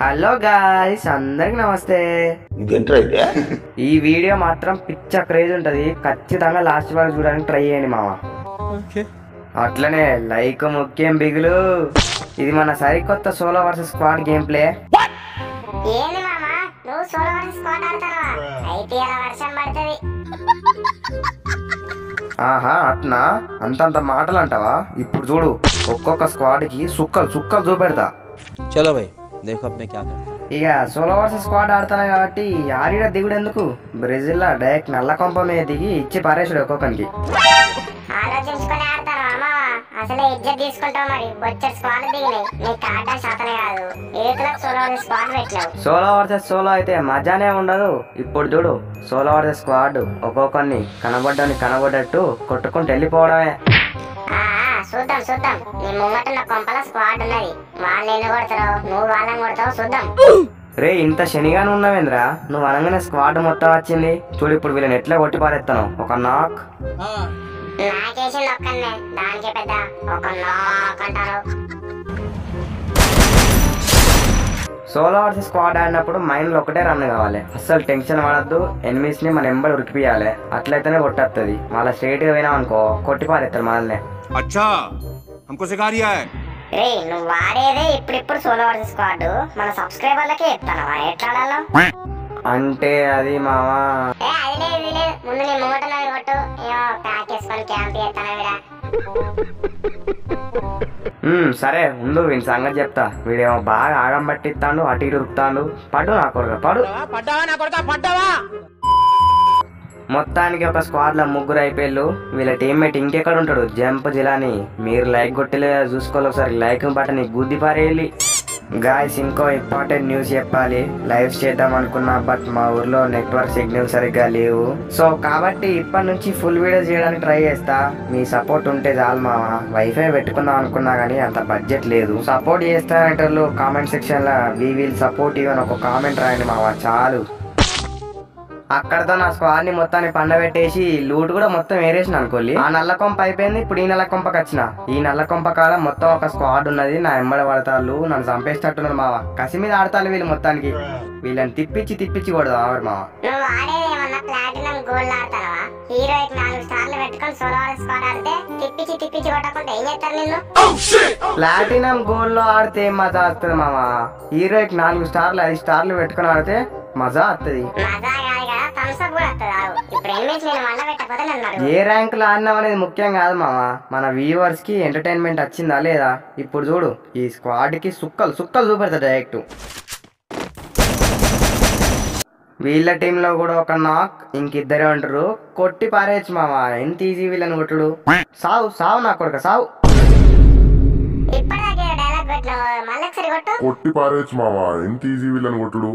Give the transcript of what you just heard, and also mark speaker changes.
Speaker 1: Hello guys అందరికి నమస్తే.
Speaker 2: ఇదేంట్రా ఇదే?
Speaker 1: ఈ వీడియో మాత్రం పిచ్చ క్రేజ్ ఉంటది. ఖచ్చితంగా లాస్ట్ వరకు చూడడానికి ట్రై చేయండి మామ అట్లనే లైక్ ముఖ్యం బిగులు. ఇది మన సరికొత్త solo versus squad game play
Speaker 3: ఏంది మామ? నువ్వు సోలో వర్సెస్ స్క్వాడ్ ఆడతావా వర్షం పడుతుంది.
Speaker 1: ఆహా అట్నా? అంతంత మాటలు అంటావా ఇప్పుడు చూడు ఒక్కొక్క స్క్వాడ్కి సుక్కలు సుక్కలు చూపెడతా.
Speaker 4: చలో భయ్
Speaker 1: ఇక సోలో స్క్వాడ్ ఆడుతున్నా కాబట్టి ఆడిడ దిగుడు ఎందుకు బ్రెజిల్లో డైరెక్ట్ నల్ల కొంప మీద దిగి ఇచ్చి పారేసాడు
Speaker 3: ఒక్కొక్కనికి. ఇజ్జత్ తీసుకుంటావు మరి. వచ్చే స్క్వాడ్ దిగినాయి. నీకు శాతనే కాదు. సోలో వర్సెస్
Speaker 1: సోలో అయితే మజానే ఉండదు. ఇప్పుడు చూడు సోలో వర్సెస్ స్క్వాడ్ ఒక్కొక్కరిని కనబడ్డని కనబడ్డట్టు కొట్టుకుంటూ వెళ్ళిపోవడమే.
Speaker 3: చూద్దాం చూద్దాం. నీ ముంగటున్న కొంపల స్క్వాడ్ ఉన్నది. వాళ్ళు కొడతారు నువ్వు వాళ్ళని కొడతావు చూద్దాం.
Speaker 1: రే ఇంత శనిగానే ఉన్నావేంద్రా? నువ్వు అనగానే స్క్వాడ్ మొత్తం వచ్చింది. చూడు ఇప్పుడు వీళ్ళని ఎట్లా కొట్టి పారేస్తాను ఒక నాక్.
Speaker 3: నాకేసింది ఒక్కనే దానికి పెద్ద. ఒక నాక్ అంటారు
Speaker 1: సోలో వర్సెస్ స్క్వాడ్ ఆడినప్పుడు మైండ్ లో ఒకటే రన్ కావాలి అస్సలు టెన్షన్ పడద్దు ఎనిమిస్ ని మన ఎంబడి ఉరికిపియాలి అట్లయితేనే కొట్టేస్తుంది మళ్ళీ స్ట్రైట్ గా పోయినాం అనుకో కొట్టి పారేస్తారు మనల్ని
Speaker 5: अच्छा हमको सिखा रिया है
Speaker 3: రే నువ్వు వాడేదే ఇప్పుడిప్పుడు సోలో వర్సెస్ స్క్వాడ్ మన సబ్స్క్రైబర్లకే చెప్తాను ఎట్లా ఆడాలో
Speaker 1: అంటే అది మావా
Speaker 3: ఏ అది లేదు ఇది లేదు ముందు నీ ముంగట కొట్టు ఏమో ప్యాక్ వేసుకొని క్యాంప్ చేస్తాను వీడ
Speaker 1: ఉమ్, సరే ఉండు వీని సంగతి చెప్తా. వీడేమో బాగా ఆగం పట్టిస్తాడు అటు ఇటు ఉరుకుతాడు. పడు నా కొడుక పడు. మొత్తానికి ఒక స్క్వాడ్లో ముగ్గురు అయిపోయారు వీళ్ళ టీమ్మేట్ ఇంకెక్కడ ఉంటాడు జంప్ జిలాని. మీరు లైక్ కొట్టలే చూసుకోవాలి ఒకసారి. లైక్ బటన్ గుద్ది పారేయాలి. గాయస్ ఇంకో ఇంపార్టెంట్ న్యూస్ చెప్పాలి. లైవ్ చేద్దాం అనుకున్నా బట్ మా ఊర్లో నెట్వర్క్ సిగ్నల్ సరిగ్గా లేవు. సో కాబట్టి ఇప్పటి నుంచి ఫుల్ వీడియో చేయడానికి ట్రై చేస్తా. మీ సపోర్ట్ ఉంటే చాలు మావా. వైఫై పెట్టుకుందాం అనుకున్నా కానీ అంత బడ్జెట్ లేదు. సపోర్ట్ చేస్తారంటే కామెంట్ సెక్షన్లో. వీ విల్ సపోర్ట్ ఇవన్ ఒక కామెంట్ రాయండి మావా. చాలు. అక్కడతో నా స్క్వాడ్ని మొత్తాన్ని పండబెట్టేసి లూట్ కూడా మొత్తం వేరేసిన అనుకోలి ఆ నల్ల కొంప అయిపోయింది ఇప్పుడు ఈ నల్ల కొంపకి వచ్చిన. ఈ నల్ల కొంప కాడ మొత్తం ఒక స్క్వాడ్ ఉన్నది నా ఎంబడ పడతాళ్ళు నన్ను చంపేసినట్టున్నారు మావ. కసి మీద ఆడతారు వీళ్ళు మొత్తానికి. వీళ్ళని తిప్పించి తిప్పించి కొడదాం ఆవిడ మావ.
Speaker 3: Platinum gold ఆడతావా? హీరోయిక్ నాలుగు స్టార్లు పెట్టుకొని సోలో వర్సెస్ స్క్వాడ్ ఆడితే తిప్పించి తిప్పించి కొట్టకుండా ఏం చేస్తారు నిన్ను?
Speaker 1: ప్లాటినం గోల్లో ఆడితే ఏం మజా వస్తుంది మామ హీరోకి నాలుగు స్టార్లు ఐదు స్టార్లు పెట్టుకొని ఆడితే మజా వస్తుంది ఏ ర్యాంక్లో ఆడినాం అనేది ముఖ్యం కాదు మామ మన వ్యూవర్స్కి ఎంటర్టైన్మెంట్ వచ్చిందా లేదా? ఇప్పుడు చూడు ఈ స్క్వాడ్కి సుక్కలు సుక్కలు చూపెడతా డైరెక్ట్ వీళ్ళ టీంలో కూడా ఒక నాక్ ఇంకిద్దరే ఉంటారు. కొట్టి పారేయచ్చు మామ ఎంత ఈజీ వీళ్ళని కొట్టుడు. సావు సావు నా కొడుక సావు.
Speaker 6: కొట్టి. పారేయచ్చు మామ ఎంత ఈజీ వీళ్ళని కొట్టుడు.